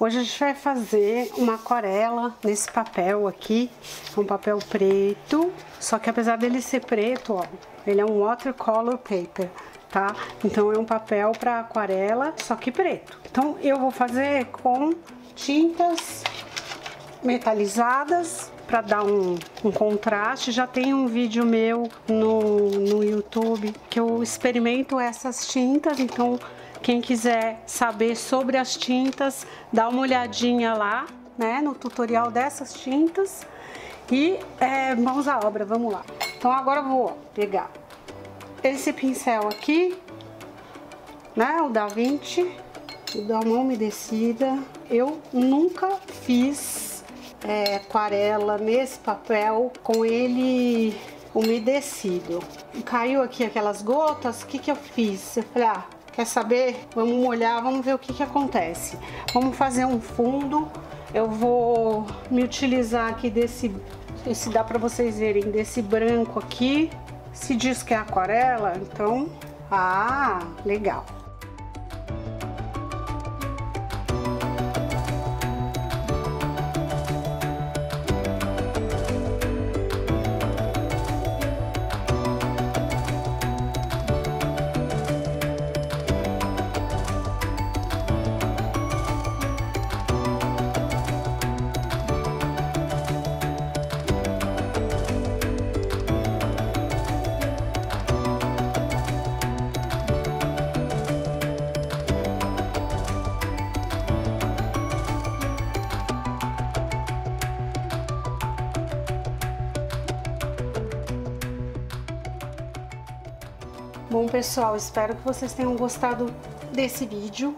Hoje a gente vai fazer uma aquarela nesse papel aqui, um papel preto, só que apesar dele ser preto, ó, ele é um watercolor paper, tá? Então é um papel para aquarela, só que preto. Então eu vou fazer com tintas metalizadas para dar um, um, contraste. Já tem um vídeo meu no, no YouTube que eu experimento essas tintas, então quem quiser saber sobre as tintas, dá uma olhadinha lá, né, no tutorial dessas tintas. E é, vamos à obra, vamos lá. Então agora eu vou pegar esse pincel aqui, né, o da Vinci, dar uma umedecida. Eu nunca fiz é, aquarela nesse papel com ele umedecido. Caiu aqui aquelas gotas, o que que eu fiz? Eu falei, ah, Quer saber? Vamos molhar, vamos ver o que, que acontece. Vamos fazer um fundo. Eu vou me utilizar aqui desse, se dá para vocês verem, desse branco aqui. Se diz que é aquarela, então, ah, legal. Bom, pessoal, espero que vocês tenham gostado desse vídeo.